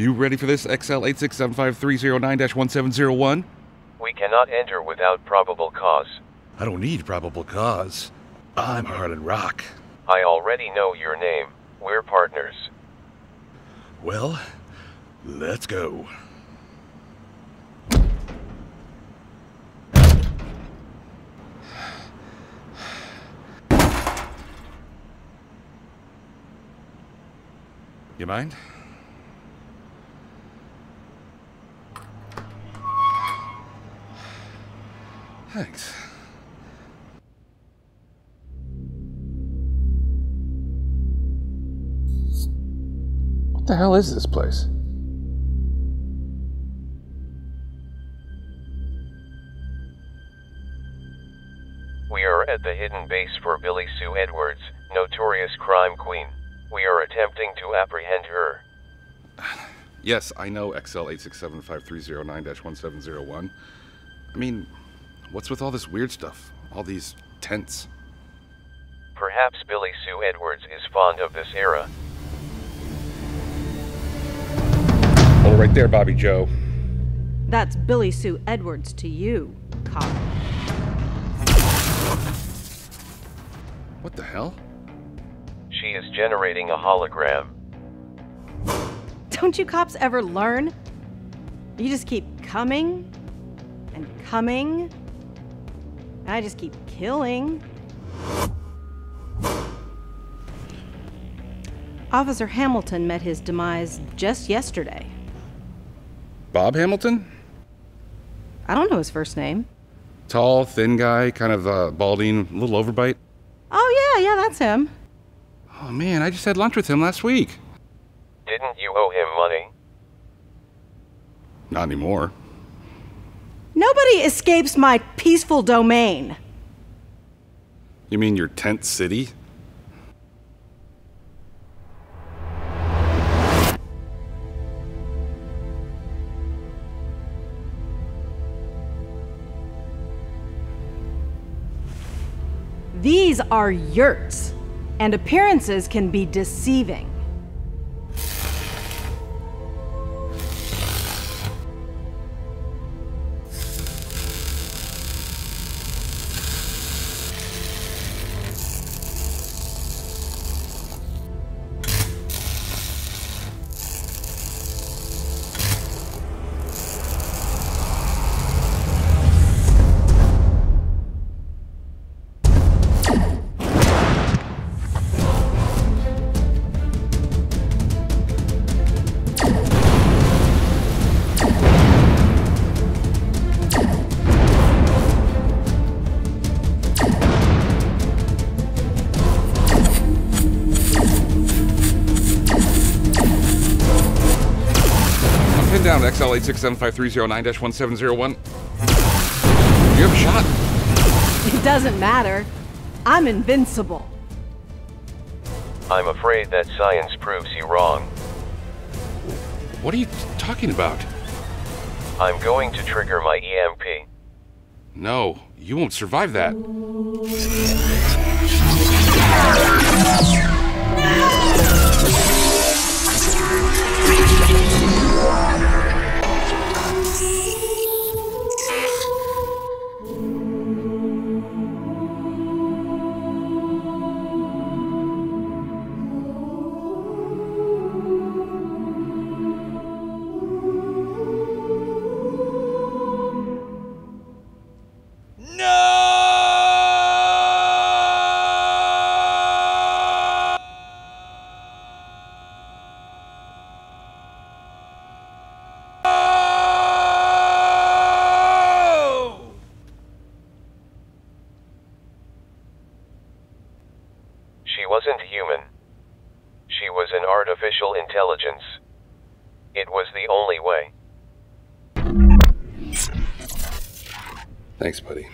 You ready for this XL867530-1701? We cannot enter without probable cause. I don't need probable cause. I'm Harlan Rock. I already know your name. We're partners. Well, let's go. You mind? Thanks. What the hell is this place? We are at the hidden base for Billy Sue Edwards, notorious crime queen. We are attempting to apprehend her. Yes, I know XL867530-1701. I mean, what's with all this weird stuff? All these tents? Perhaps Billy Sue Edwards is fond of this era. Hold it right there, Bobby Joe. That's Billy Sue Edwards to you, cop. What the hell? She is generating a hologram. Don't you cops ever learn? You just keep coming and coming. And I just keep killing. Officer Hamilton met his demise just yesterday. Bob Hamilton? I don't know his first name. Tall, thin guy, kind of uh, balding, a little overbite. Oh, yeah, yeah, that's him. Oh man, I just had lunch with him last week. Didn't you owe him money? Not anymore. Escapes my peaceful domain. You mean your tent city? These are yurts, and appearances can be deceiving. Pinned down at XL867530-1701. You have a shot? It doesn't matter. I'm invincible. I'm afraid that science proves you wrong. What are you talking about? I'm going to trigger my EMP. No, you won't survive that. She wasn't human. She was an artificial intelligence. It was the only way. Thanks, buddy.